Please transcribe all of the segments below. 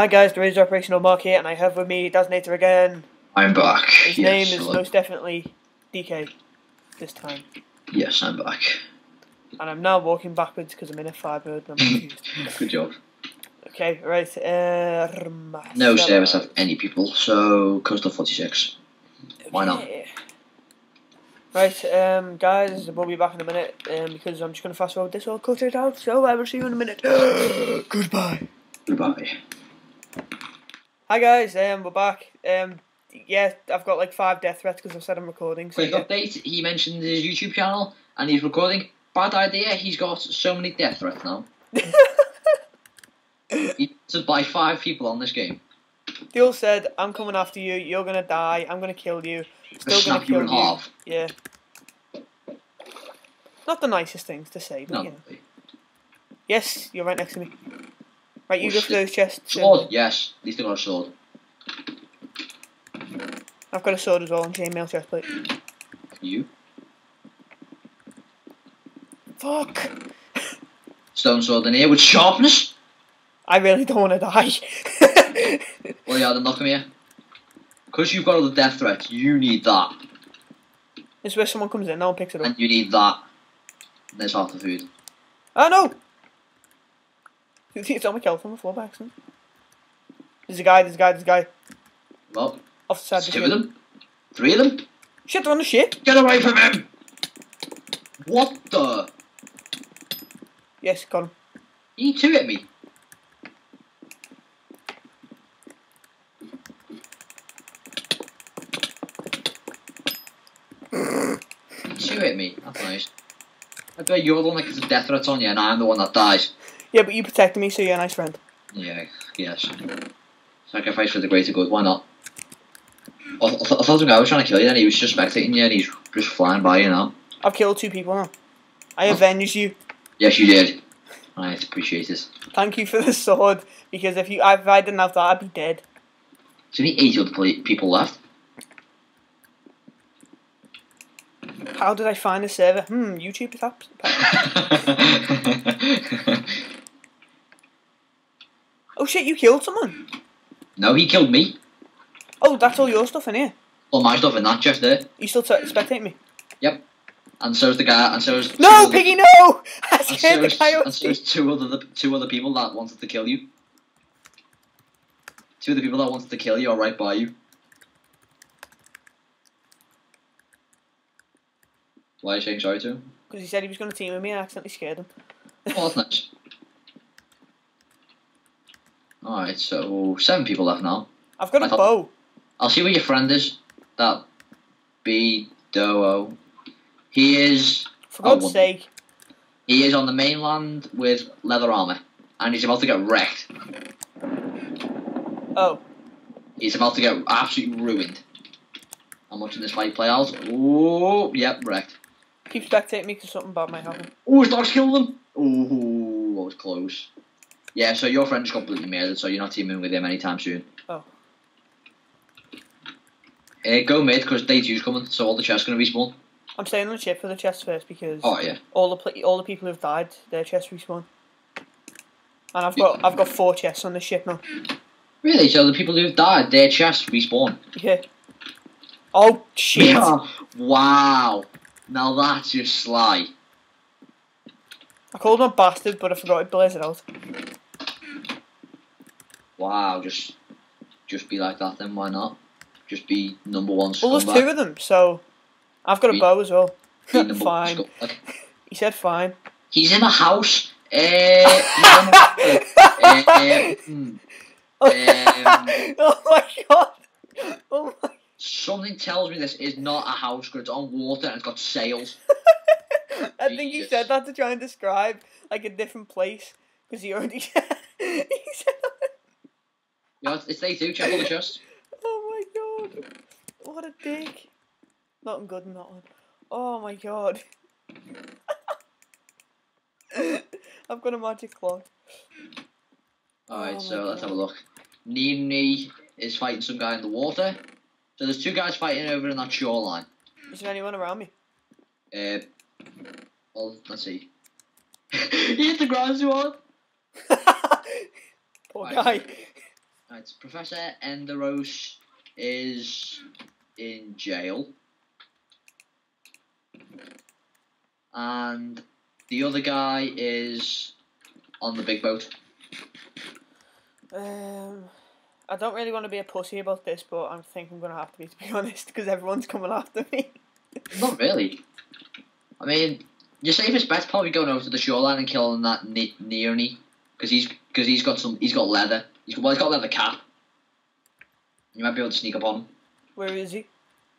Hi guys, the Razer Operational Mark here, and I have with me Daznator again. I'm back. His yes, name is hello. most definitely DK this time. Yes, I'm back. And I'm now walking backwards because I'm in a firebird and I'm confused. Good job. okay, right. Uh, No service of any people, so Coastal 46. Why not? Right, um, guys, we'll be back in a minute um, because I'm just going to fast forward this or cut it out. So I will see you in a minute. Goodbye. Goodbye. Hi guys, um, we're back. Um, yeah, I've got like five death threats because I've said I'm recording. So Quick yeah. update, he mentioned his YouTube channel and he's recording. Bad idea, he's got so many death threats now. He's to buy five people on this game. They all said, I'm coming after you, you're gonna die, I'm gonna kill you, still gonna kill in you. half. Yeah. Not the nicest things to say, but No. you know. Yes, you're right next to me. Right, you Oh, go for those chests. Sword, yes. At least I got a sword. I've got a sword as well and chainmail chestplate. You? Fuck! Stone sword in here with sharpness? I really don't want to die. Well, yeah, then knock him here. Because you've got all the death threats, you need that. it's where someone comes in now and picks it up. And you need that. There's half the food. Oh no! It's on my kelp on the floor by accident. There's a guy, there's a guy, there's a guy. Well, Off the side of the two of them. Three of them. Shit, they're on the ship! Get away from him! What the? Yes, got him. He two hit me. He two hit me. That's nice. I bet you're the one that gets a death threat on you, and I'm the one that dies. Yeah, but you protected me, so you're a nice friend. Yeah, yes. Sacrifice for the greater good, why not? I, I, th- I thought the guy was trying to kill you and he was just spectating you and he's just flying by you now. I've killed two people now. I Oh. avenged you. Yes, you did. I appreciate it. Thank you for the sword, because if you if I didn't have that, I'd be dead. So only 80 other people left. How did I find the server? Hmm, YouTube perhaps. Oh shit, you killed someone. no, he killed me. Oh, that's all your stuff in here. All my stuff in that chest there. You still spectate me? Yep. And so's the guy, and so's... two No, other- Piggy, no! I And scared the coyote. and so's two other, two other people that wanted to kill you. Two of the people that wanted to kill you are right by you. Why are you saying sorry to him? Because he said he was going to team with me and I accidentally scared him. Oh, that's nice. Alright, so seven people left now. I've got a bow. I'll see where your friend is. That B Doo. He is For Oh, God's well. sake. he is on the mainland with leather armor, and he's about to get wrecked. Oh, He's about to get absolutely ruined. I'm watching this fight play out. Oh, yep, wrecked. keep spectating me because something bad might happen. Oh, his dog's killed him. Oh, that was close. Yeah, so your friend is completely murdered, so you're not teaming with him anytime soon. Oh. Uh, go mid, because day two's coming, so all the chests going to respawn. I'm staying on the ship for the chest first because Oh, yeah. all the all the people who've died, their chests respawn. And I've got I've got four chests on the ship now. Really? So the people who've died, their chests respawn? Yeah. Oh shit! Yeah. Wow. Now that's just sly. I called him a bastard, but I forgot to blaze it out. Wow, just just be like that then, why not? Just be number one Well, there's two of them, so I've got a We- bow as well. Be fine. scumbag. He said fine. He's in a house. Uh, a- uh, hmm. oh my god! Oh my! Something tells me this is not a house because it's on water and it's got sails. I think he said that to try and describe like a different place because he already he said. Yeah, it's, day two, check all the chests. Oh my god! What a dick! Nothing good in that one. Oh my god! I've got a magic clock. Alright, Oh so let's have a look. Nini is fighting some guy in the water. So there's two guys fighting over in that shoreline. Is there anyone around me? Uh, well, let's see. he hit the ground, one. Poor Right. guy. Right, Professor Enderos is in jail. And the other guy is on the big boat. Um, I don't really want to be a pussy about this, but I think I'm gonna have to be, to be honest, because everyone's coming after me. Not really. I mean, your safest bet's probably going over to the shoreline and killing that ne- Nearney, because he's because he's got some he's got leather. He's got, well, he's got a leather cap. You might be able to sneak up on him Where is he?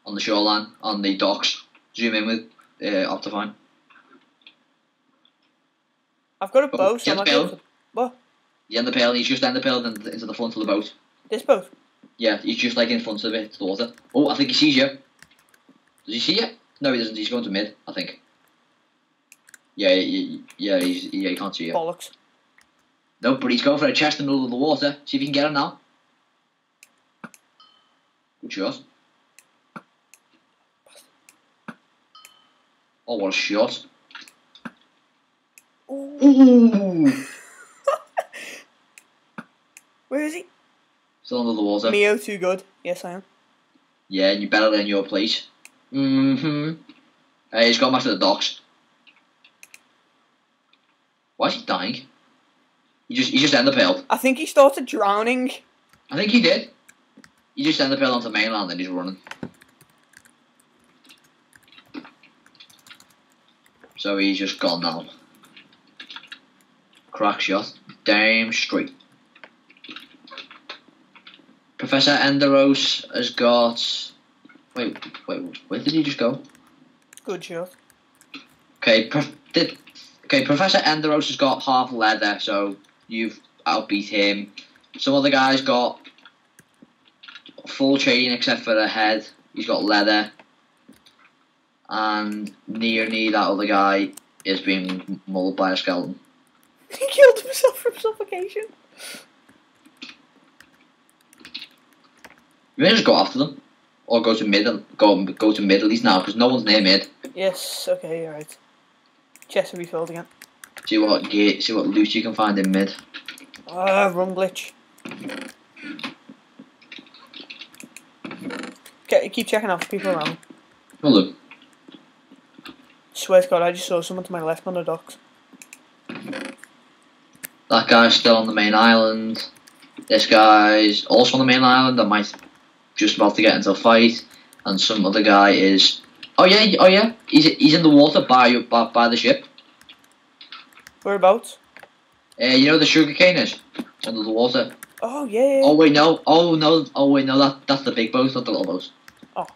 on the shoreline on the docks. Zoom in with uh, Optifine. I've got a Oh, boat, so get I'm the boat. to. What? You end the pail, he's just in the pail and into the front of the boat. This boat? Yeah, he's just like in front of it, the water. Oh, I think he sees you. Does he see you? No, he doesn't. He's going to mid, I think. Yeah, yeah, yeah, he's, yeah, he can't see you. Bollocks. No, but he's going for a chest in the middle of the water. See if you can get him now. Good shot. Oh, what a shot. Ooh. Ooh! Where is he? Still under the water. Mio, too good. Yes, I am. Yeah, and you better than your place. Mm-hmm. Uh, he's gone back to the docks. Why is he dying? He just he just ended the pill. I think he started drowning. I think he did. He just ended the pill onto mainland and he's running. So he's just gone now. Crack shot. Damn straight. Professor Enderos has got. Wait, wait, where did he just go? Good shot. Okay, prof- did, okay. Professor Enderos has got half leather, so you've outbeat him. Some other guys got full chain except for the head. He's got leather, and near knee that other guy is being mauled by a skeleton. He killed himself from suffocation. You may just go after them, or go to mid and go go to mid at least now because no one's near mid. Yes, okay, alright. Chest refilled again. See what gate, see what loot you can find in mid. Ah, wrong glitch. Okay, keep checking out for people around. Well, look, Swear to God, I just saw someone to my left on the docks. that guy's still on the main island. This guy's also on the main island. I might just about to get into a fight, and some other guy is. Oh yeah, oh yeah. He's he's in the water by by, by the ship. Whereabouts? Uh, you know the sugar cane is under the water. Oh, yeah. Oh wait, no. Oh no. Oh wait, no. That that's the big boat, not the little boat. Oh.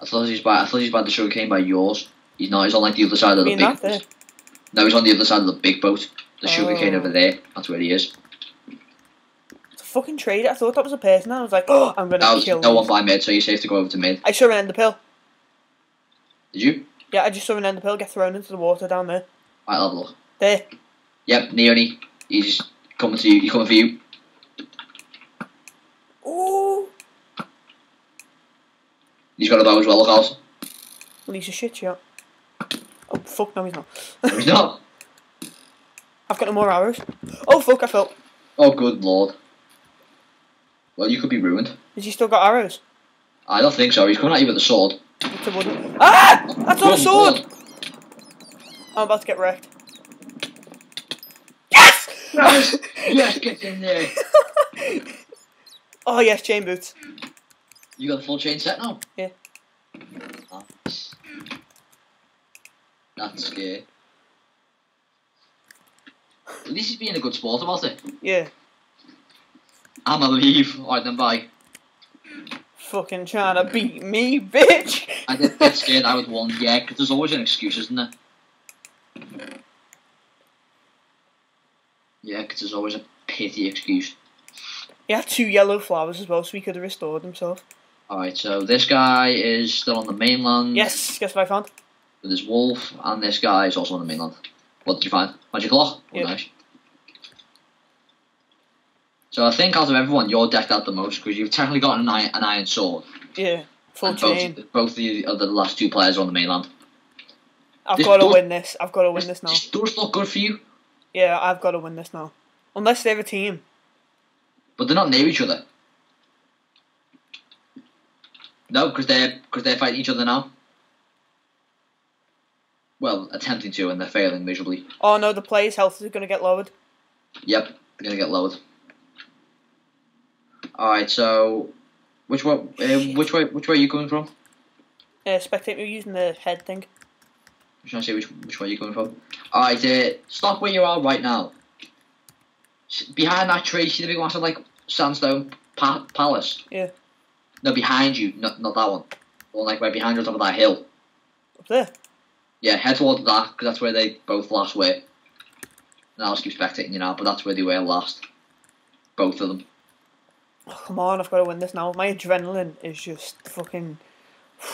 I thought he's by. I thought he's by the sugar cane by yours. He's not. He's on like the other side of the Mean big. there. No, he's on the other side of the big boat. The sugar cane Oh. over there. That's where he is. It's a fucking trader. I thought that was a person. I was like, oh, I'm gonna was kill no him. one by mid, so you're safe to go over to mid. I saw an ender pearl. Did you? Yeah, I just saw an ender pearl get thrown into the water down there. Right, I'll have a look. There. Yep, Neoni. He's coming to you. He's coming for you. Ooh. He's got a bow as well, look out. Well, he's a shit shot. Oh, fuck, no, he's not. No, he's not. I've got no more arrows. Oh, fuck, I fell. Oh, good lord. Well, you could be ruined. Has he still got arrows? I don't think so. He's coming at you with a sword. It's a wooden. Ah! That's not a sword! I'm about to get wrecked. Yes! yes, get in there. oh, yes, chain boots. You got the full chain set now? Yeah. Nice. That's scary. At least he's being a good sport about it. Yeah. I'm gonna leave. Alright then, bye. Fucking trying to beat me, bitch! I did get scared I would one, yeah, because there's always an excuse, isn't there? Yeah, because there's always a pithy excuse. He had two yellow flowers as well, so he could have restored himself. Alright, so this guy is still on the mainland Yes, guess what I found? with his wolf, and this guy is also on the mainland. What did you find? Magic lock? Oh, Yeah. nice. So I think out of everyone, you're decked out the most because you've technically got an iron, an iron sword. Yeah, full and chain. both, both the other the last two players are on the mainland. I've this got to does- win this. I've got to win this now. This does look good for you. Yeah, I've got to win this now. Unless they're a team. but they're not near each other. No, because they're because they're fighting each other now. Well, attempting to, and they're failing miserably. Oh no, the player's health is going to get lowered. Yep, they're gonna get lowered. All right, so which way? Uh, which way? Which way are you coming from? Uh, spectator using the head thing. I'm trying to see which which way you're coming from. All right, uh, stop where you are right now. Behind that tree, see the big massive like sandstone pa- palace. Yeah. No, behind you, not not that one. One like right behind you on top of that hill. Up there. Yeah, head towards that because that's where they both last were. And I'll just keep spectating you now, but that's where they were last. Both of them. Oh, come on, I've got to win this now. My adrenaline is just fucking.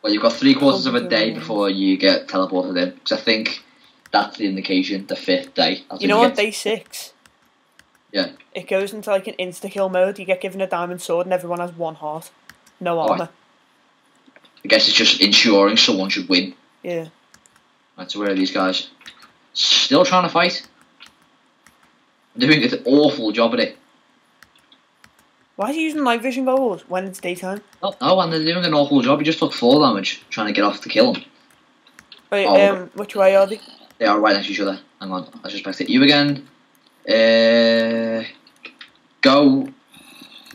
Well, you've got three quarters of a day before you get teleported in. Because I think that's the indication, the fifth day. You know what? Day six. Yeah. It goes into like an insta kill mode. You get given a diamond sword, and everyone has one heart, no Oh, armor. I guess it's just ensuring someone should win. Yeah. Right, so where are these guys? Still trying to fight? Doing an awful job at it. Why is he using night vision goggles when it's daytime? Oh, no, and they're doing an awful job. He just took four damage trying to get off to kill him. Wait, Oh. um, which way are they? They are right next to each other. Hang on, I just spectate you again. Uh, go.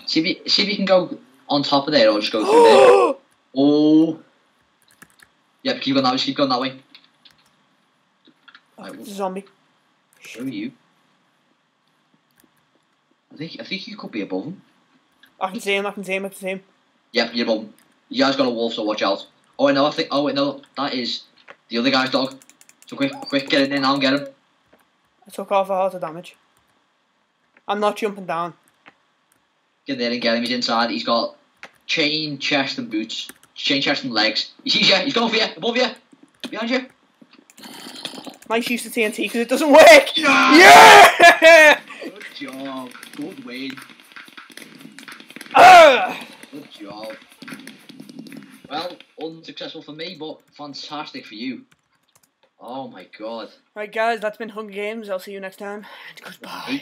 See if, you, see if you can go on top of there or just go through there. Oh. Yep, keep going that way, keep going that way. Right, It's a zombie. show you. I think I think you could be above him. I can see him. I can see him. I can see him. Yep, you're above him. You guys got a wolf, so watch out. Oh, I know. I think. Oh, wait, no, that is the other guy's dog. So quick, quick, get in there now and get him. I took half a heart of damage. I'm not jumping down. Get there and get him. He's inside. He's got chain, chest, and boots. Chain, chest, and legs. He sees you. He's going for you. Above you. Behind you. Nice use of TNT because it doesn't work. Yeah! Yeah! Good job. Good win. Ugh. Good job. Well, unsuccessful for me, but fantastic for you. Oh my god. Right, guys, that's been Hunger Games. I'll see you next time. Goodbye.